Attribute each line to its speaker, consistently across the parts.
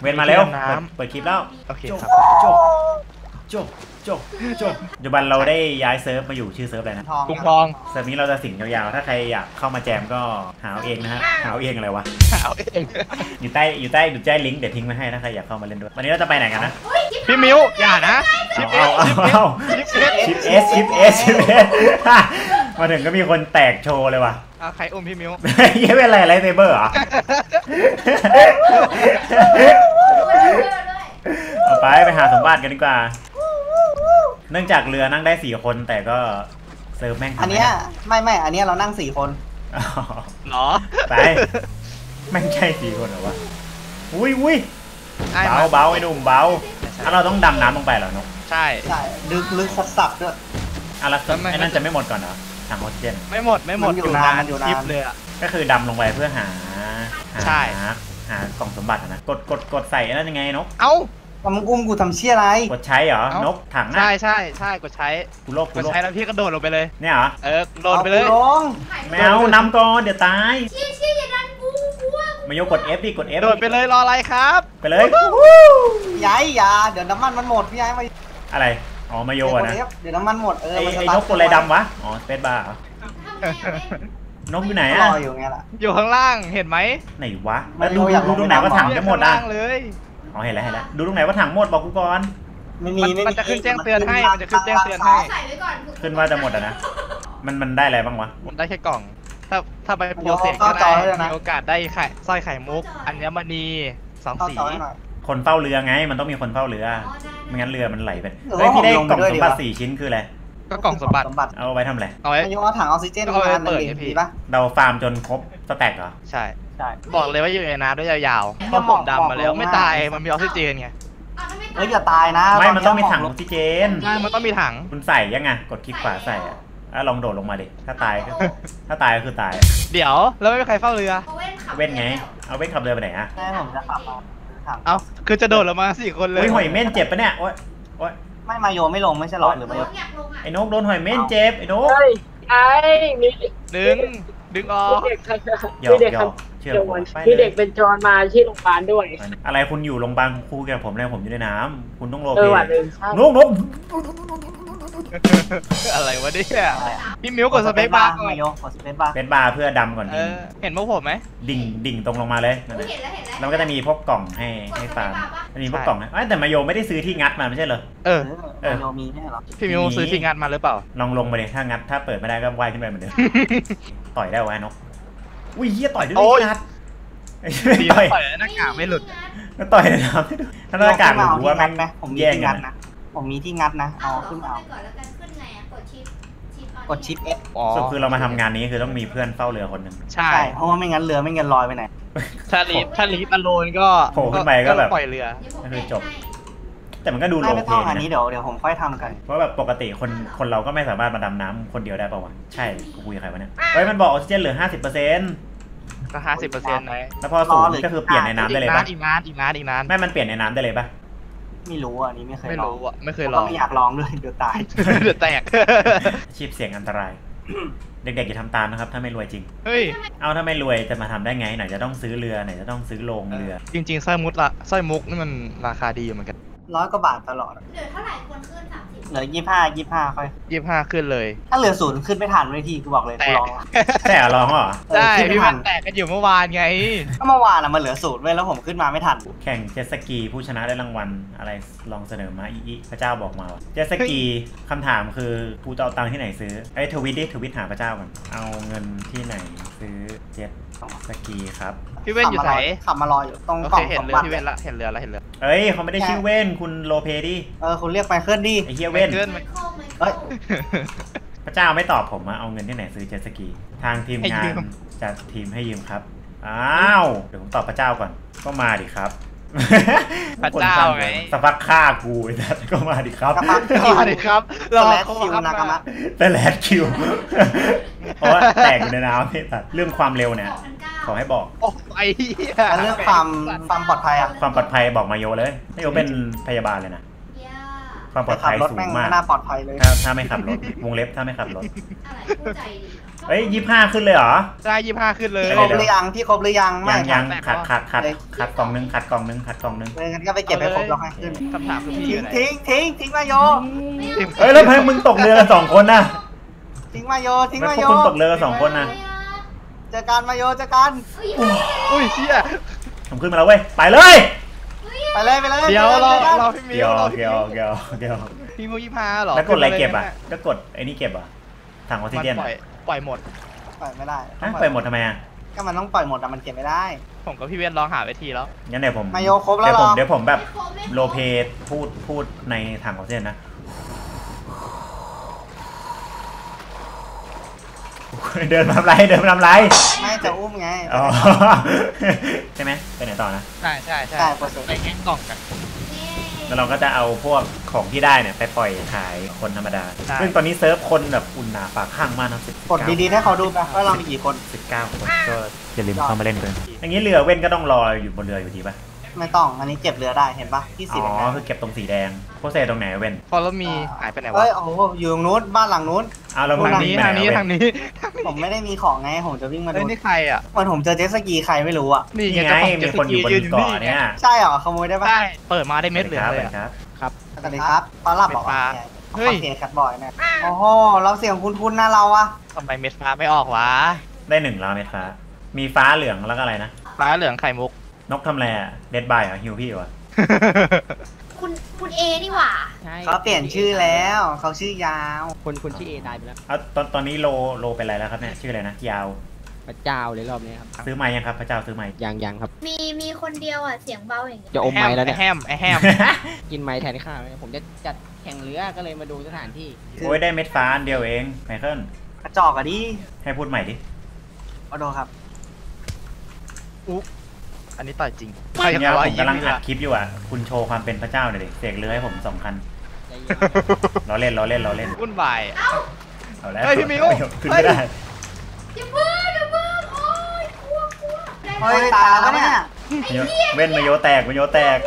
Speaker 1: เว้นมาเร็ว
Speaker 2: น้
Speaker 1: เปิดเปิดคลิปแล้วำ
Speaker 2: โอเค
Speaker 1: จบ
Speaker 2: ครับ
Speaker 1: จบจบจบจบปัจจุบันเราได้ย้ายเซิร์ฟมาอยู่ชื่อเซิร์ฟอะไรนะ
Speaker 3: ทอง
Speaker 2: กรุงทอง
Speaker 1: เซิร์ฟนี้เราจะสิงยาวๆ ถ้าใครอยากเข้ามาแจมก็หาเอาเองนะฮะหาเอาเองอะไรวะ
Speaker 2: เอาเอง
Speaker 1: อยู่ใต้อยู่ใต้อยู่ใต้ลิงก์เดี๋ยวทิ้งไว้ให้ถ้าใครอยากเข้ามาเล่นด้วยวันนี้เราจะไปไหนกันนะ
Speaker 2: พี่มิวอย่านะชิป
Speaker 1: เอา
Speaker 2: เอ
Speaker 1: เอา
Speaker 2: ส
Speaker 1: เอา
Speaker 2: ชิปเอส
Speaker 1: ชิปเอสชิปเอสชิปเอส มาถึงก็มีคนแตกโชว์เลยว่ะ
Speaker 2: เอาใครอุ้มพี่มิว
Speaker 1: เย้เป็นอะไรไรเซเบอร์เหรอ เอาไปไปหาสมบัติกันดีกว่า เนื่องจากเรือนั่งได้สี่คนแต่ก็เซิร์ฟแม่งทำ
Speaker 3: อันเนี้ยไม่ไม่อันเนี้ยเรานั่งสี่คน
Speaker 1: อ๋อ
Speaker 2: เหรอ
Speaker 1: ไปแม่งใช่สี่คนเหรอวะ อุ้ยอุ้ย
Speaker 2: ไอ้
Speaker 1: เบา
Speaker 2: มา
Speaker 1: เบาไอ้หนุ่มเบาอะเราต้องดำน้ำลงไปเหรอนก
Speaker 2: ใช่
Speaker 3: ใช่ลึกลึกสับสับด้วย
Speaker 1: อะแล้ว
Speaker 2: แล้วมัน
Speaker 1: ไอ้นั่นจะไม่หมดก่อนเหรอ ถังออกซิเจน
Speaker 2: ไม่หมดไม่หมด
Speaker 3: มันอยู่นานมันอยู่นาน
Speaker 2: คลิปเลยอะ
Speaker 1: ก็คือดำลงไปเพื่อหาหา
Speaker 2: ใช่
Speaker 1: หาหากล่องสมบัติอะนะ กดกดกดใส่นั่นยังไงนก
Speaker 2: เอ้า
Speaker 3: แต่มึงอุ้มกูทำเชี่ยอะไร
Speaker 1: กดใช้เหรอ
Speaker 2: เอ้าน
Speaker 1: กถัง
Speaker 2: ใช่
Speaker 1: นะ
Speaker 2: ใช่ใช่กดใช้
Speaker 1: กูโลก
Speaker 2: ก
Speaker 1: กู
Speaker 2: ด
Speaker 1: โลก
Speaker 2: ใช้แล้วพี่ก็โดดลงไปเลย
Speaker 1: เนี่ยเหรอ
Speaker 2: เออโดดไปเลย
Speaker 3: อากูลง
Speaker 1: ไม่เอานำก่อนเดี๋ยวตาย
Speaker 4: เชี่ยเชี่ยอย่าดันกูกูว่ากู
Speaker 1: มายกกด F ดิกด F
Speaker 2: โดดไปเลยรออะไรครับ
Speaker 1: ไปเลย
Speaker 3: ย้ายอยา เดี๋ยวน้ำมันมันหมดพี่ย้ายมา
Speaker 1: อะไร อ๋อมาโยอะนะ
Speaker 3: เดี๋ยวน้ำมันหมดเออ
Speaker 1: ไอ้
Speaker 3: มัน
Speaker 1: ไอ้
Speaker 3: สตา
Speaker 1: น
Speaker 3: ร์ท
Speaker 1: กกดอะไรดำวะ อ๋อสเปซบาร์
Speaker 4: ทำไงอะเว้ย
Speaker 1: นกอยู่ไหน
Speaker 3: ร
Speaker 1: อะ
Speaker 3: ออยู่ไงล่ะ
Speaker 2: อยู่ข้างล่างเห็นไหม
Speaker 1: ไหนวะ
Speaker 3: ไม่
Speaker 1: แล้ว
Speaker 3: รู้
Speaker 1: ดู
Speaker 3: อยาก
Speaker 1: ดู
Speaker 3: ลง
Speaker 1: ตรงไหนว่า
Speaker 3: ไป
Speaker 1: ถัง
Speaker 3: ดำ
Speaker 1: จะหมด
Speaker 2: ข้าง
Speaker 1: อะ
Speaker 2: ล่างเลย
Speaker 1: อ๋อเห็นแล้วเห็นแล้วดูตรงไหนว่าถังหมดบอกกูก่อน
Speaker 3: ไม่มี
Speaker 2: มัน
Speaker 3: ไม่มี
Speaker 2: มันจะขึ้นแจ้งเตือนให้มันจะขึ้นแจ้งเตือนให้
Speaker 4: ใส่ไว้ก่อน
Speaker 1: ขึ้นว่าจะหมดอะนะมันมันได้อะไรบ้างวะ
Speaker 2: ผมได้แค่กล่อง ถ้าถ้าไปโปรเซสก็ได้มีโอกาสได้ไข่สร้อยไข่มุกอัญมณีสอง
Speaker 3: เข้า
Speaker 2: สี
Speaker 3: จอยหน่อย
Speaker 1: คนเฝ้าเรือไง มันต้องมีคนเฝ้าเรือ
Speaker 4: อ๋อได้
Speaker 1: ไม่งั้นเรือมันไหลไป
Speaker 3: หรือว่า
Speaker 1: เฮ้ยพี่ได้
Speaker 3: ผมลง
Speaker 1: กล่อง
Speaker 3: ไปด้วย
Speaker 1: ส
Speaker 3: ดี
Speaker 1: มบัติ
Speaker 3: วะ
Speaker 1: สี่ชิ้นคืออะไร
Speaker 2: ก็กล่องสมบัติ
Speaker 3: สมบัติ
Speaker 1: เอาไว้ทำอะไร
Speaker 2: เอาไว้
Speaker 3: นายกเอาถังออกซิเจน
Speaker 2: เอาไว้
Speaker 3: มาอันห
Speaker 2: เปิ
Speaker 3: นึ่
Speaker 2: ด
Speaker 3: ง
Speaker 2: ไงพี่
Speaker 3: ดีปะ
Speaker 1: เราฟาร์มจนครบสแต็กเหรอ
Speaker 2: ใช่
Speaker 3: ใช่
Speaker 2: บอกเลยว่าอยู่ในน้ำด้วยยาวๆเพราะผมดำมาแล้วไม่ตายมันมีออกซิเจนไง
Speaker 4: อ้าวถ้าไม่
Speaker 3: เฮ้ยอย่าตายนะ
Speaker 1: ไม่มันต้องมี
Speaker 3: ห
Speaker 1: ถังออกซิเจน
Speaker 2: ใช่มันต้องมีถัง
Speaker 1: คุณใส่ยังไงกดคลิกขวาใส่อะอะลองโดดลงมาดิถ้าตายก็ถ้าตายก็คือตาย
Speaker 2: เดี๋ยวแล้วไม่มีใครเฝ้าเรือ
Speaker 4: เอาเว้นขับ
Speaker 1: เว้นไงเอาเว้นขับเรือไปไหนอะ
Speaker 3: ใช่ผมจะขับมา ถัง
Speaker 2: เอ้าคือจะโดดลงมาสี่คนเลย
Speaker 1: เฮ้ยหอยเม่นเจ็บปะเนี่ยโอ๊ยโอ๊ย
Speaker 3: ไม่มาโยไม่ลงไม่ใช่หรอหรือ
Speaker 4: น้
Speaker 3: มาโย
Speaker 4: องอยากลงอะ
Speaker 1: ไอ้นกโดนหอยเม่นเจ็บไอ้นก
Speaker 5: ใช่ไอ้มี
Speaker 2: ดึงดึงออก
Speaker 5: เด็ก
Speaker 1: หยอก
Speaker 5: มีเด็ก
Speaker 1: หย
Speaker 5: ค
Speaker 1: อกเชื่อ
Speaker 5: โจ
Speaker 1: ผม
Speaker 5: ร
Speaker 1: ไป
Speaker 5: มี
Speaker 1: เล
Speaker 5: เด็
Speaker 1: ย
Speaker 5: กเป็นโจรมาที่โรงพยาบาลด้วย
Speaker 1: อะไรคุณอยู่โรงพยาบาลครูกับผมเลยผมอยู่ในน้ำคุณต้องโรล
Speaker 5: เอ
Speaker 1: เพล
Speaker 5: อ
Speaker 1: ย์
Speaker 5: ว่ะลืมใช่
Speaker 1: นกนก
Speaker 2: อะไรวะเนี่ยพี่มิวกดสเปคบาร์ก่อน
Speaker 3: มาโยกดสเปซบาร์
Speaker 1: เป็นบาร์เพื่อดำก่อน
Speaker 2: เอ
Speaker 1: ดิ่ง
Speaker 2: อเห็นพวกผมไหม
Speaker 1: ดิ่งดิ่งตรงลงมาเลยนั่นแห
Speaker 4: กู
Speaker 1: ละ
Speaker 4: เห็นแล้วเห็นแล้ว
Speaker 1: แล้วมันก็จะมีพวกกล่องให้ให้ฟาร์มมันมีพวกกล่องให้เอ้ยแต่มาโยไม่ได้ซื้อที่งัดมาไม่ใช่เหรอ
Speaker 2: เออ
Speaker 3: เออมาโยมีไม่ใช่เหรอ
Speaker 2: พี่มิวซื้อที่งานมาหรือเปล่า
Speaker 1: ลองลงไปเลยถ้างัดถ้าเปิดไม่ได้ก็ว่ายขึ้นไปเหมือนเดิม ต่อยได้วะไอ้นกอุ้ยเฮียต่อยด้วย
Speaker 2: โอ้ย
Speaker 1: งัดไอ้
Speaker 2: ดี
Speaker 1: ต่อย
Speaker 2: ต่อยหน้ากากไม่หลุด
Speaker 1: แล้วต่อยในน้ำได้ด้วยถ้าหน้ากากหลุดกูว่าแม่ง
Speaker 3: ไหมผมมี
Speaker 1: แย่ง
Speaker 3: ที่
Speaker 1: กั
Speaker 3: งั
Speaker 1: น
Speaker 3: ด
Speaker 1: นะ
Speaker 3: นะ ผมมีที่งัดนะเอา
Speaker 4: เอา
Speaker 3: ขึ้
Speaker 4: ขึ้
Speaker 3: น
Speaker 4: น
Speaker 3: เอา
Speaker 4: ไปก่อนแล้วกันขึ้นไงอะกดชิปชิป
Speaker 3: กดชิป F
Speaker 2: อ๋อ
Speaker 1: สรุปคือเรามาทำงานนี้คือต้องมีเพื่อนเฝ้าเรือคนหนึ่ง
Speaker 2: ใช่
Speaker 3: ใช่ เพราะว่าไม่งั้นเรือไม่งั้นลอยไปไหน
Speaker 2: ถ้าลีฟถ้าลีฟอโลนก็
Speaker 1: โผล่ขึ้นไปก็แบบ
Speaker 2: ปล่อยเรือ
Speaker 4: เดี๋ยวผม
Speaker 1: ก็คือจบ
Speaker 4: ให้
Speaker 1: แต่มันก็ดูโล
Speaker 3: ไม่ไม่
Speaker 1: เพ
Speaker 3: ต้อง
Speaker 1: ล
Speaker 3: อัน
Speaker 1: นะ
Speaker 3: นี้เดี๋ยวเดี๋ยวผมค่อยทำกัน
Speaker 1: เพราะแบบปกติคนคนเราก็ไม่สามารถมาดำน้ำคนเดียวได้ป่าวะใช่กูคุยกับใครวะเนี่ยเฮ้ยมันบอกออกซิเจนเหลือห้าสิบเปอร์เซ็นต์
Speaker 2: ก็ห้าสิบเปอร์เซ็นต์ไหม
Speaker 1: แล้วพอศูนย์ก็คือเปลี่ยนในน้ำได้เลย
Speaker 2: อีก
Speaker 1: ปะ
Speaker 2: นานอีกนานอีกนานอีกนาน
Speaker 1: ไม่มันเปลี่ยนในน้ำได้เลยปะ
Speaker 3: ไม่รู้อะอันนี้ไม่เคย
Speaker 2: ไม่
Speaker 3: ลอง
Speaker 2: รู้อะไม่เคยล
Speaker 3: ก็
Speaker 2: อง
Speaker 3: ไม่อยากลองด้วยเดี๋ยวตาย
Speaker 2: เดือดแตก
Speaker 1: อาชีพเสี่ยงอันตราย เด็กๆอย่าทำตามนะครับ ถ้าไม่รวยจริง
Speaker 2: เฮ้ย
Speaker 1: เอาถ้าไม่รวยจะมาทำได้ไงไหนจะต้องซื้อเรือไหนจะต้องซื้อโรงเรือ
Speaker 2: จริงๆสร้อยมุกละสร้อยมุกนี่มันราคาดีอยู่เหมือนกัน
Speaker 3: ร้อยกว่าบาทตลอด
Speaker 4: เหลือเท่าไหร่ควรขึ้นสามสิบ
Speaker 3: เหลือยี่ห้ายี่ห้าค่อย
Speaker 2: ยี่ห้าขึ้นเลย
Speaker 3: ถ้าเหลือศูนย์ขึ้นไม่ทันเวทีกูบอกเลย
Speaker 2: แต
Speaker 3: กู
Speaker 2: ก
Speaker 3: ลองละ
Speaker 1: แต่อะลองเหรอ
Speaker 3: เออ
Speaker 2: ใช่
Speaker 3: ขึ้น
Speaker 2: พี่
Speaker 3: ไม่ทั
Speaker 2: มันนแตกกันอยู่เมื่อวานไง
Speaker 3: ก็เมื่อวานอะมันเหลือศูนย์ไว้ยแล้วผมขึ้นมาไม่ทัน
Speaker 1: แข่งเจ็ตสกีผู้ชนะได้รางวัลอะไรลองเสนอมาอีอีพระเจ้าบอกมาว่าเจ็ตสกีคำถามคือกูจะเอาตังค์ที่ไหนซื้อไอ้ยทวิตดิทวิตหาพระเจ้าก่อนเอาเงินที่ไหนซื้อเจ็ตสกีครับ
Speaker 2: พี่เว้นอยู่ไหน
Speaker 3: ขับมารออยู่ตรง
Speaker 2: โอก
Speaker 3: ล่
Speaker 2: เค
Speaker 3: อง
Speaker 2: เห็
Speaker 3: ส
Speaker 2: น
Speaker 3: ม
Speaker 2: เรือ
Speaker 3: บัติ
Speaker 2: พี่เว้นละเห็นเรือละเห็นเรือ
Speaker 1: เอ้ยเขาไม่ได้ชื่อเว้นคุณโลเพดิ
Speaker 3: เออคุณเรียกไปเคลื่อนดิ
Speaker 1: ไอ้เฮียเว้น
Speaker 2: ไมเคิล
Speaker 4: ไมเคิลไม
Speaker 3: เอ้
Speaker 4: เคิ
Speaker 3: ย
Speaker 4: ล
Speaker 1: พระเจ้าไม่ตอบผมอะเอาเงินที่ไหนซื้อเจ็ตสกี ทางทีม
Speaker 2: ให้
Speaker 1: งา
Speaker 2: ยื
Speaker 1: น
Speaker 2: ม
Speaker 1: จัดทีมให้ยืมครับ อ้าว เดี๋ยวผมตอบพระเจ้าก่อน ก็มาดิครับ
Speaker 2: พระเจ้าไง
Speaker 1: สปักฆ่ากูไอ้สัสก็มาดิครับ
Speaker 3: กระปัก
Speaker 2: รอดิครับรอ
Speaker 3: แล
Speaker 2: เขา
Speaker 3: คิว
Speaker 2: ครับ
Speaker 3: นากามะ
Speaker 1: แต่แลดคิวเพราะว่าแตกอยู่ในน้ำนี่สัสเรื่องความเร็วเนี่ย
Speaker 4: สองพัน เก้า
Speaker 1: ขอให้บอก
Speaker 2: โอ้ไอ้เหี้ย
Speaker 3: แล้วเรื่องความความปลอดภัยอะ
Speaker 1: ความปลอดภัยบอกมาโยเลยมาโยเป็นพยาบาลเลยนะ
Speaker 4: ย่า
Speaker 1: ความปลอด
Speaker 3: ขั
Speaker 1: ภัย
Speaker 3: รถ
Speaker 1: สู
Speaker 3: แม่
Speaker 1: ง
Speaker 3: ง
Speaker 1: มาก
Speaker 3: ไม่น่าปลอดภัยเลย
Speaker 1: ถ้าถ้าไม่ขับรถวงเล็บถ้าไม่ขับรถ
Speaker 4: อะไรผู้ใจดีชอบ
Speaker 1: เอ้ยยี่ห้าขึ้นเลยเหรอ
Speaker 2: ได้ยี่ห้าขึ้นเลย
Speaker 1: เดี๋
Speaker 3: คร
Speaker 1: ยว
Speaker 3: บหรือยังพี่ครบหรือยังไม่
Speaker 1: ยังยัง
Speaker 2: แตก
Speaker 1: ขัด
Speaker 2: แล้ว
Speaker 1: ขัดขัดขัดกล่องนึงขัดกล่องนึงขัดกล่องนึง
Speaker 3: เอองั้นก็ไปเก็บให้ครบแล้วให้ขึ้น
Speaker 2: คำถามคือพี่อ
Speaker 3: ทิ้
Speaker 2: ยู่
Speaker 3: ง
Speaker 2: ไหน
Speaker 3: ทิ้งทิ้งทิ้งมาโย
Speaker 1: เอ้ยแล้วเพิ่งมึงตกเรือกันสองคนนะ
Speaker 3: ทิ้งมาโยทิ้ง
Speaker 1: ไม่
Speaker 3: มา
Speaker 1: พว
Speaker 3: โย
Speaker 1: กคุณตกเรือกันสองคนนะ
Speaker 3: เจอกันมาโยเจอกัน
Speaker 2: อุ้ยเชี่ย
Speaker 1: ผมขึ้นมาแล้วเว้ย ไปเลย
Speaker 3: ไปเลยไปเลย
Speaker 2: เดี๋ยว
Speaker 3: ไป
Speaker 2: รอ
Speaker 3: ลจกัน
Speaker 2: รอพี่มิ
Speaker 1: เกี่ยว
Speaker 2: วรอพี่
Speaker 1: เกี่ยว
Speaker 2: มิว
Speaker 1: เกี่ยวเกี่ยว
Speaker 2: พี่มิวยี่ห้าเหรอ
Speaker 1: แล้วกดอะไรเก็บอะ
Speaker 2: ขึ้นมาลย
Speaker 1: ก็กดไอ้นี่เก็บอะถังออกซิ
Speaker 2: มัน
Speaker 1: เจน
Speaker 2: ปล่อยปล่อยหมด
Speaker 3: ปล่อยไม่ได้
Speaker 1: ฮะไปหมดทำไมอะ
Speaker 3: ก็มันต้องปล่อยหมดแต่มันเก็บไม่ได้
Speaker 2: ผมกับพี่เวนลองหาวิธีแล้ว
Speaker 1: งั้นเดี๋ยวผม
Speaker 3: มาโยครบแล้ว
Speaker 1: เดี๋ยวผม
Speaker 3: เหรอ
Speaker 1: เดี๋ยวผมแบบ
Speaker 4: ไม่ครบไม่ครบ
Speaker 1: โลเพพูดพูดในถังออกซิเจนนะ เดินมาทำไรเดินมาทำไร
Speaker 3: ไม่จะอุ้มไง
Speaker 1: อ๋อใช่ไหมไปไหนต่อนะ
Speaker 2: ใช่ใช่ใช่
Speaker 3: ใช่โปรเซส
Speaker 2: ไปแง่กล่องกัน
Speaker 1: แล้วเราก็จะเอาพวกของที่ได้เนี่ยไปปล่อยขายคนธรรมดา
Speaker 2: ใช่
Speaker 1: ซึ่งตอนนี้เซิร์ฟคนแบบอุ่นหนาปากข้างมากนะสิบ
Speaker 3: กดดีๆให้เขาดูไปว่าเรามีกี่คน
Speaker 1: สิบเก้าคนก็อย่าลืมเข้ามาเล่นกันอย่างนี้เรือเว้นก็ต้องรออยู่บนเรืออยู่ดีป่ะ
Speaker 3: ไม่ต้อง อันนี้เก็บเรือได้เห็นปะที่สี
Speaker 1: อ๋
Speaker 3: แด
Speaker 1: องคือเก็บตรงสีแดงโปรเซสตรงไหนเว้น
Speaker 2: พอแล้วมีหายไปไหนวะ
Speaker 3: เฮ้ยโอ้โหอยู่ตรงนู้นบ้านหลังนู้น
Speaker 1: เอาเรา
Speaker 2: ทางนี้
Speaker 1: ไปไห
Speaker 2: ทางนี้
Speaker 1: เว้
Speaker 2: ทางนี้
Speaker 3: ผมไม่ได้มีของไงผมจะวิ่งมา
Speaker 2: เฮ้
Speaker 3: ดู
Speaker 2: ยนี่ใครอะ
Speaker 3: วันผมเจอเจ็ตสกีใครไม่รู้อะ
Speaker 2: นี่
Speaker 1: นี่
Speaker 2: ไง
Speaker 1: ไง
Speaker 2: เจ้าของ
Speaker 1: มีคนอยู่บน
Speaker 2: เจ็ตสกี
Speaker 1: เกาะเนี่ย
Speaker 3: ใช่เหรอขโมยได้ปะ
Speaker 2: ใช่เปิดมาได้เม็ดเหลือง
Speaker 1: ครับ
Speaker 2: เลย
Speaker 1: ค
Speaker 2: อะ
Speaker 1: รับ
Speaker 3: สวัสดีครับตอนหลับบอกว่า
Speaker 2: เฮ้
Speaker 3: เฮ้
Speaker 2: ย
Speaker 3: ยเสียงแคทบอยเนี่ยโอ้โหเราเสียงคุ้นๆนะเราอะ
Speaker 2: ทำไมเม็ดฟ้าไม่ออกวะ
Speaker 1: ได้หนึ่งแล้วเม็ดฟ้า มีฟ้าเหลืองแล้วก็อะไรนะ
Speaker 2: ฟ้าเหลืองไข่มุก
Speaker 1: นกทำอะไรอะเดดบายเหรอฮิวพี่วะ
Speaker 4: คุณคุณเอนี่หว่า
Speaker 6: ใช่
Speaker 3: เขาเปลี่ยนชื่อแล้ว เขาชื่อยาว
Speaker 6: คนคนที่เอตายไปแล้ว
Speaker 1: เอาตอนตอนนี้โลโลเป็นอะไรแล้วครับเนี่ยชื่ออะไรนะยาว
Speaker 6: พระเจ้าเลยรอบนี้ครับ
Speaker 1: ซื้อไม้ยังครับพระเจ้าซื้อไม้
Speaker 6: ยังยังครับ
Speaker 4: มีมีคนเดียวอะเสียงเบาอย่างเงี้ย
Speaker 6: จะอมไม้แล้วเนี่ย
Speaker 2: ไอแฮมไอแฮม
Speaker 6: กินไม้แทนข้าวเลยผมจะจัดแข่งเรือก็เลยมาดูสถานที่
Speaker 1: โอ้ยได้เม็ดฟ้าอันเดียวเองไมเคิล
Speaker 3: กระจอกอะดิ
Speaker 1: ให้พูดใหม่ดิ
Speaker 3: ขอโทษครับ
Speaker 2: อั นนี้ต่อยจริง
Speaker 1: เนี่ยผมกำลัง
Speaker 2: ยิ้
Speaker 1: อัด
Speaker 2: อะ
Speaker 1: คลิปอยู่อะ คุณโชว์ความเป็นพระเจ้าหน่อยดิเสกเรือให้ผมสองคัน
Speaker 6: ใจเย็น
Speaker 1: ล้อเล่นล้อเล่นล้อเล่น
Speaker 2: วุ่นวาย
Speaker 1: เอาแล้ว
Speaker 2: เฮ้ยพี่มิว
Speaker 1: ขึ้นไม่ได้
Speaker 4: อย่าเพิ่งอย่าเพิ่งโอ๊ยกลัวกลัวได้
Speaker 3: เฮ้ยตายแล้วเนี่ย
Speaker 1: เว้นมาโยแตกมาโยแตก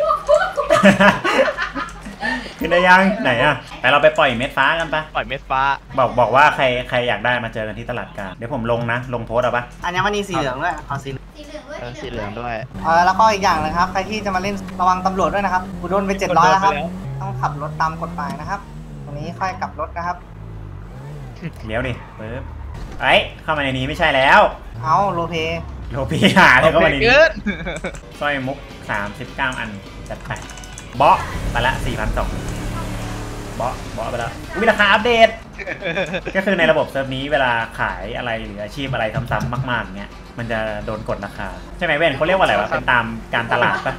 Speaker 1: ขึ้นได้ยังไหนอะแต่เราไปปล่อยเม็ดฟ้ากันปะ
Speaker 2: ปล่อยเม็ดฟ้า
Speaker 1: บอกบอกว่าใครใครอยากได้มาเจอกันที่ตลาดกลางเดี๋ยวผมลงนะ ลงโพสต์เอาปะ
Speaker 3: อันนี้มันมีสีเหลืองด้วยเอาสีเหลือง
Speaker 4: สีเหลืองด้วย
Speaker 2: เออสีเหลืองด้วย
Speaker 3: เออแล้วก็อีกอย่างนะครับใครที่จะมาเล่นระวังตำรวจด้วยนะครับกูโดนไปเจ็ดร้อยแล้วครับต้องขับรถตามกฎหมายนะครับตรงนี้ค่อยกลับรถนะครับ
Speaker 1: เลี้ยวดิปึ๊บไอ้ยเข้ามาในนี้ไม่ใช่แล้ว
Speaker 3: เอาโลเพ
Speaker 1: โลพีหาเลยเข้ามาในนี้
Speaker 2: เกิน
Speaker 1: สร้อยมุก39อันจัดไปเบาะไปละ4,200เบาะเบาะไปแล้วอุ้ยราคาอัปเดต ก็คือในระบบเซิร์ฟนี้เวลาขายอะไรหรืออาชีพอะไรซ้ำๆมากๆเนี้ยมันจะโดนกดราคา ใช่ไหมเว้นเขาเรียกว่าอะไรวะเป็นตามการตลาดปะ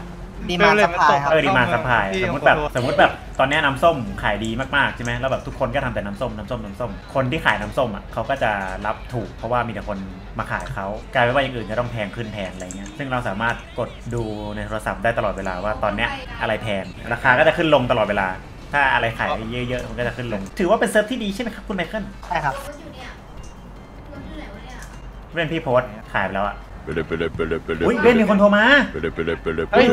Speaker 3: demand supply ครับ
Speaker 1: เออ demand supply
Speaker 2: ที่
Speaker 1: สมมติแบบ
Speaker 2: ของผม
Speaker 1: สมมติแบบตอนเนี้ยน้ำส้มขายดีมากๆใช่ไหมแล้วแบบทุกคนก็ทำแต่น้ำส้มน้ำส้มน้ำส้ม คนที่ขายน้ำส้มอะเขาก็จะรับถูก เพราะว่ามีแต่คนมาขายเขากลายเป็นว่าอย่างอื่นจะต้องแพงขึ้นแพงอะไรเงี้ยซึ่งเราสามารถกดดูในโทรศัพท์ได้ตลอดเวลาว่าตอนเนี้ยอะไรแพงราคาก็จะขึ้นลงตลอดเวลา ถ้าอะไรขายเยอะๆมันก็จะขึ้นลง ถือว่าเป็นเซิร์ฟที่ดีใช่ไหมครับคุณไมเคิล
Speaker 3: ใช่ครับ
Speaker 4: รถอยู่เนี่ยรถอยู่ไหนวะ เนี่ย
Speaker 1: เว้นพี่โพสต์ขายไปแล้วอะ
Speaker 7: อุ้
Speaker 1: อุ้
Speaker 7: ย
Speaker 1: ย
Speaker 7: เล่
Speaker 1: เว้
Speaker 7: น
Speaker 1: น
Speaker 7: มี
Speaker 1: มี
Speaker 7: ค
Speaker 1: คนน
Speaker 7: โท
Speaker 1: โท
Speaker 7: ร
Speaker 1: ร
Speaker 7: มา
Speaker 1: มา
Speaker 3: เฮ้ย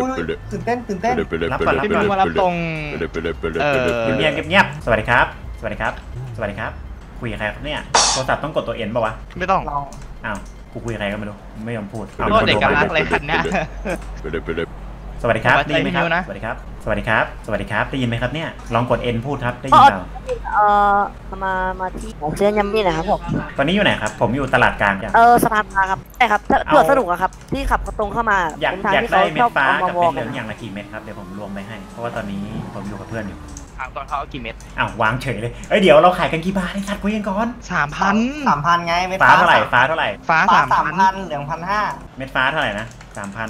Speaker 3: ตื่นเต้นตื่นเต้น
Speaker 1: รับก่อนรับ
Speaker 2: พี่
Speaker 1: ก่
Speaker 2: มิ
Speaker 1: อน
Speaker 2: วมารับตรงเออ
Speaker 1: เงียบๆเงียบๆสวัสดีครับ สวัสดีครับ สวัสดีครับ คุยกับใครครับเนี่ย โทรศัพท์ต้องกดตัวเอ็นป่าวะ
Speaker 2: ไม่ต้อง
Speaker 3: ลอง
Speaker 1: อ้าว กูคุยกับใครก็ไม่รู้ ไม่ยอมพูด
Speaker 2: โทษเด็กกำลังเลยคันเนี้ย
Speaker 1: สวัสดีครับ
Speaker 2: สวัส
Speaker 1: ได้
Speaker 2: ดี
Speaker 1: ยินไหมครับ
Speaker 2: พี่มิวนะ
Speaker 1: สวัสดีครับ สวัสดีครับ สวัสดีครับ ได้ยินไหมครับเนี่ย ลองกดเอ็นพูดครับ ได้ยินเปล่า
Speaker 8: เอ่อ มา มาที่ของเซนยัมมี่นะครับผม
Speaker 1: ตอนนี้อยู่ไหนครับ ผมอยู่ตลาดกลางจ้ะ
Speaker 8: เออสะพานปลาครับใช่ครับถ้า
Speaker 1: เอา
Speaker 8: ตรวจสนุกอะครับ ที่ขับตรงเข้ามา
Speaker 1: อยาก
Speaker 8: เป็นทาง
Speaker 1: อยาก
Speaker 8: ที่
Speaker 1: ได้
Speaker 8: เขา
Speaker 1: เม็
Speaker 8: ช
Speaker 1: ด
Speaker 8: อบ
Speaker 1: ฟ้า
Speaker 8: เอามา
Speaker 1: กับ
Speaker 8: วอ
Speaker 1: เม็ด
Speaker 8: ลกัน
Speaker 1: เหลืองอย่างละกี่เม็ดครับ เดี๋ยวผมรวมไปให้ เพราะว่าตอนนี้ผมอยู่กับเพื่อนอยู่
Speaker 2: ถามตอนเขาเอากี่เม็ด
Speaker 1: อ้าววางเฉยเลย เอ้ยเดี๋ยวเราขายกันกี่บาทไอ้สัตว์คุยกันก่อน
Speaker 2: สามพัน
Speaker 3: สามพันไงไม่
Speaker 1: ฟ้าเท่าไหร่ ฟ้าเท่าไหร่
Speaker 2: ฟ้า
Speaker 3: ฟ้า
Speaker 2: สาม
Speaker 3: สาม
Speaker 2: พัน
Speaker 3: พันเหลืองพันห้า
Speaker 1: เม็ดฟ้าเท่าไหร่นะสามพัน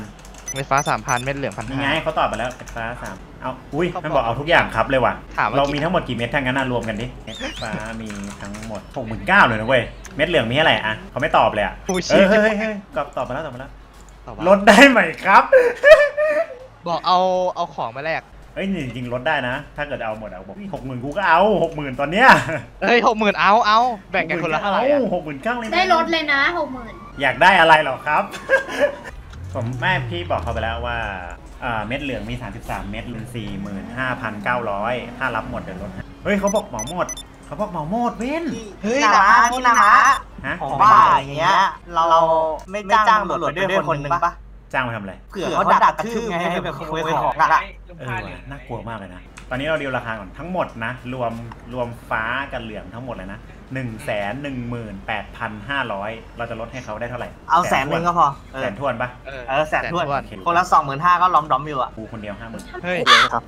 Speaker 2: เม็ดฟ้าสามพันเม็ดเหลืองพัน
Speaker 1: นี่
Speaker 2: ห้า
Speaker 1: ไงเขาตอบไปแล้วเม็ดฟ้าสามเอาอุ้ย
Speaker 2: เขาบอก
Speaker 1: มันบอกเอาทุกอย่างครับเลยว่ะ
Speaker 2: ถามว่า
Speaker 1: เรา
Speaker 2: กี่
Speaker 1: มีทั้งหมดกี่เม็ดทั้งนั้นนะรวมกันดิเม็ดฟ้ามีทั้งหมดหกหมื่นเก้าเลยนะเว้ยเม็ดเหลืองมีเท่าไหร่อะเขาไม่ตอบเลยอะ
Speaker 2: โอ้ย
Speaker 1: เออเฮ้ยเฮ้ยเฮ้ยตอบตอบมาแล้วตอบมาแล้ว
Speaker 2: ตอบว่า
Speaker 1: ลดได้ไหมครับ
Speaker 2: บอกเอาเอาของมาแลก
Speaker 1: เอ้ยจริงๆลดได้นะ ถ้าเกิดจะเอาหมดอะบอกหกหมื่นกูก็เอาหกหมื่นตอนเนี้ย
Speaker 2: เฮ้ยหกหมื่นเอาเอาแบ่งกันคนละเท่าไหร่อะ
Speaker 1: หกหมื่นเก้าเลยนะ
Speaker 4: ได้รถเลยนะหกหมื่น
Speaker 1: อยากได้อะไรเหรอครับ ผมแม่พี่บอกเขาไปแล้วว่าอ่าเม็ดเหลืองมี 33 เม็ดเป็น45,900 ถ้ารับหมดเดี๋ยวลดให้เฮ้ยเขาบอกเหมาหมดเขาบอกเหมาหมดเว้น
Speaker 3: เฮ้ยหนามานี่หนามา
Speaker 1: ฮะ
Speaker 3: ผมว่าอย่างเงี้ยเราไม่จ้างตำรวจไปด้วยคนหนึ่งปะ
Speaker 1: จ้างมาทำอะไร
Speaker 3: เผื่อเขาดักกระทืบไงให้แบบขโมยของอะ
Speaker 1: เออว่ะน่ากลัวมากเลยนะ ตอนนี้เราดีลราคาก่อนทั้งหมดนะ รวมรวมฟ้ากับเหลืองทั้งหมดเลยนะ หนึ่งแสนหนึ่งหมื่นแปดพันห้าร้อยเราจะลดให้เขาได้เท่าไหร่
Speaker 3: เอาแสนหนึ่งก็พอเอ
Speaker 1: แส
Speaker 3: อน
Speaker 1: ทวนปะ
Speaker 2: เออ
Speaker 3: เออแสนทวน
Speaker 2: แสนทวน
Speaker 3: คนละสองหมื่นห้าก็ล้อมดอมอยู่อะ
Speaker 1: กูคนเดียวห้าหมื่น
Speaker 2: เฮ้ย
Speaker 3: ครับ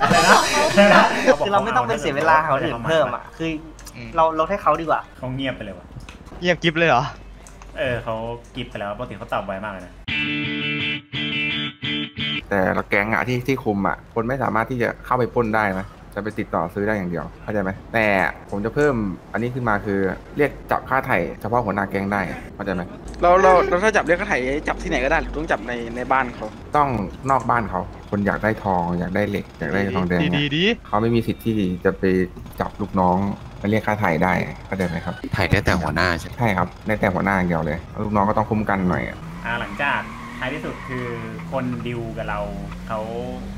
Speaker 1: อะไรนะอะไรนะ
Speaker 3: คือเราไม่ต้องไปเสียเวลาเขาอื่นเพิ่มอะคืออ
Speaker 2: ม
Speaker 3: เราลดให้เขาดีกว่า
Speaker 1: เขาเงียบไปเลยว่ะ
Speaker 2: เงียบกิฟเลยเหรอ
Speaker 1: เออเขากิฟไปแล้วปกติเขาตอบไวมากเลยนะ
Speaker 7: แต่ละแก๊งอะที่ที่คุมอะคนไม่สามารถที่จะเข้าไปปล้นได้นะ จะไปติดต่อซื้อได้อย่างเดียวเข้าใจไหมแต่ผมจะเพิ่มอันนี้ขึ้นมาคือเรียกจับค่าไถ่เฉพาะหัวหน้าแก๊งได้เข้าใจไหม
Speaker 9: เราเราเราถ้าจับเรียกค่าไถ่จับที่ไหนก็ได้หรือต้องจับในในบ้านเขา
Speaker 7: ต้องนอกบ้านเขาคนอยากได้ทองอยากได้เหล็กอยากได้ทองแดง
Speaker 2: ดีดี
Speaker 7: เนี่ย
Speaker 2: ดี
Speaker 7: เขาไม่มีสิทธิ์ที่จะไปจับลูกน้องไปเรียกค่าไถ่ได้เข้าใจไหมครับ
Speaker 10: ถ่ายได้แต่หัวหน้าใช่ไหม
Speaker 7: ใช่ครับได้แต่หัวหน้าอย่างเดียวเลยลูกน้องก็ต้องคุ้มกันหน่อยอะ
Speaker 1: อ่าหลังจาก ท้ายที่สุดคือคนดิวกับเราเขา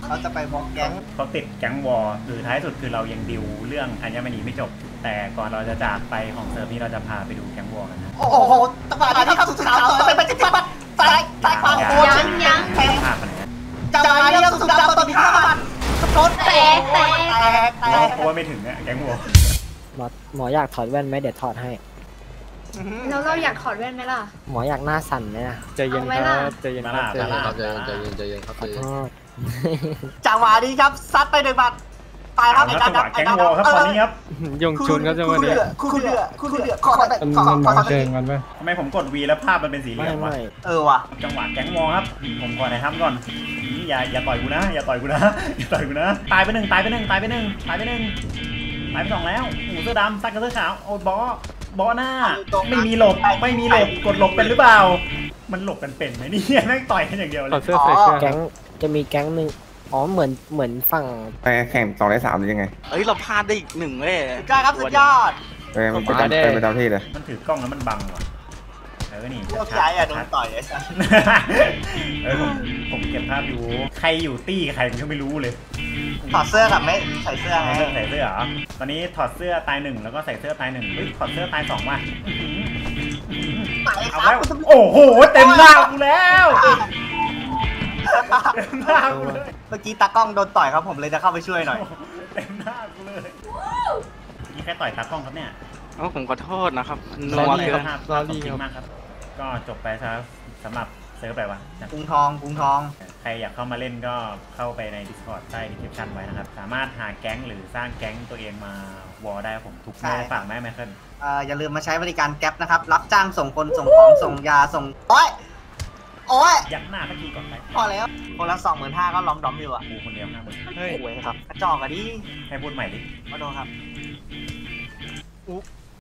Speaker 3: เขาจะไปบล็อกแก๊ง
Speaker 1: เขาติด gang war คือท้ายสุดคือเรายังดิวเรื่องอัญมณีไม่จบ แต่ก่อนเราจะจากไปของเซิร์ฟนี้เราจะพาไปดู gang war กันนะ
Speaker 3: โอ้โหตบาที่เข้าสุดท้ายไปไปจิ๊บปั๊บซ้ายซ้ายขวาโอ้ย
Speaker 4: ยังยัง
Speaker 3: แทง
Speaker 1: ภาพมันนะ
Speaker 3: จังหวะนี้เข้าสุดท้ายตอนนี้เข้ามาชน
Speaker 4: แตกแตก
Speaker 3: แตกแตก
Speaker 1: เพราะว่าไม่ถึงอะแก๊งวอร์
Speaker 8: หมอหมออยากถอดแว่นไหมเดี๋ยวถอดให้
Speaker 4: แล้วเราอยากถอดแว่นไหมล่ะ
Speaker 8: หมออยากหน้าสั่นไหมนะ
Speaker 2: ใจเย็น
Speaker 4: เอาไว้
Speaker 2: ค
Speaker 4: ล่ะ
Speaker 2: รับใจเย็น
Speaker 1: มา
Speaker 2: ครั
Speaker 1: ล่า
Speaker 2: บใจ
Speaker 1: มา
Speaker 2: เย็น
Speaker 1: ล่า
Speaker 2: ครับ
Speaker 10: ใจเย็นใจเย็นใจเย็นครับ
Speaker 8: ขอโทษ
Speaker 3: จังหวะนี้ครับซัดไปหนึ่งบัตรตายครับ
Speaker 1: แล้วจังหวะแก๊งวอร์ครับตอนนี้ครับ
Speaker 2: ยงชุนครับจังหวะนี้
Speaker 3: คู่เดือคู่เดือขอแต่ขอขอขอ
Speaker 1: ทำไมผมกดวีแล้วภาพมันเป็นสีเหลื
Speaker 8: ไม่
Speaker 1: องวะ
Speaker 8: ไม่
Speaker 3: เออว่ะ
Speaker 1: จังหวะแก๊งวอร์ครับผมขอไหนทำก่อนอืมอย่าอย่าต่อยกูนะอย่าต่อยกูนะอย่าต่อยกูนะตายไปหนึ่งตายไปหนึ่งตายไปหนึ่งตายไปหนึ่งตายไปสองแล้วหูเสื้อดำซักกับเสื้อขาวโอ้ยบอ บอหน้า ไม่มีหลบไม่มีหลบกดหลบเป็นหรือเปล่า มันหลบกันเป็นไหมเนี่ยแม่งต่อยกันอย่างเดียวเล
Speaker 2: ถอยดเสื้อใส่เสื้อ
Speaker 8: แก๊งจะมีแก๊งหนึ่งอ๋อเหมือนเหมือนฝั่ง
Speaker 7: ไปแข่งสองในสามหรือยังไง
Speaker 9: เอ้ยเราพลาดได้อีกหนึ่งเลย
Speaker 3: สุดยอดครับสุดยอด
Speaker 7: ไปมันไปไปไปตามที่เลย
Speaker 1: มันถือกล้องแล้วมันบังว่ะเออนี่
Speaker 3: พวก
Speaker 1: ชัด
Speaker 3: ย้ายอะโด
Speaker 1: ชั
Speaker 3: น
Speaker 1: ด
Speaker 3: ต่อยไอ้สัส
Speaker 1: เออผมผมเก็บภาพอยู่ใครอยู่ตี้ใครผมก็ไม่รู้เลย
Speaker 3: ถอดเสื้อกับไม่ใส่เสื้อไง
Speaker 1: เรื่องใส่เสื้อเหรอตอนนี้ถอดเสื้อตายหนึ่งแล้วก็ใส่เสื้อตายหนึ่งเฮ้ยถอดเสื้อตายสองว่ะเอาแล้วโอ้โห เต็มหน้ากูแล้วเต็มหน้ากูเลย
Speaker 3: เมื่อกี้ตากล้องโดนต่อยครับผมเลยจะเข้าไปช่วยหน่อย
Speaker 1: เต็มหน้ากูเลยนี่ใครต่อยตากล้องครับเนี่ย
Speaker 9: เอ้าผมขอโทษนะครับนั
Speaker 1: รอ
Speaker 9: ว
Speaker 1: ดี
Speaker 9: เกิ
Speaker 1: ครั
Speaker 9: น
Speaker 1: บภาพ
Speaker 2: รอ
Speaker 1: ส
Speaker 2: ดี
Speaker 1: มจริ
Speaker 2: ครั
Speaker 1: ง
Speaker 2: บ
Speaker 1: มากครับ ก็จบไปซะสำหรับ เซิร์ฟไปวะนะ
Speaker 3: กรุงทองกรุงทอง
Speaker 1: ใครอยากเข้ามาเล่นก็เข้าไปใน Discord ใต้ description ไว้นะครับ สามารถหาแก๊งหรือสร้างแก๊งตัวเองมาวอลได้ครับผมทุก
Speaker 3: ใช่
Speaker 1: เมื่อฝากแม่ไมเคิล
Speaker 3: เอ่ออย่าลืมมาใช้บริการแก๊ปนะครับ รับจ้างส่งคนส่งของส่งยาส่ง โอ้ย โอ้ย
Speaker 1: ยักหน้าสักทีก่อนไป
Speaker 3: พอแล้ว คนละสองหมื่นห้าก็ล้อมดอมอยู่อะ
Speaker 1: กูคนเดียวห้าหมื่น
Speaker 2: เฮ้ย
Speaker 3: โอ้ยครับกระจอกอะดิ
Speaker 1: ให้พูดใหม่ดิ
Speaker 3: มาโดนครับ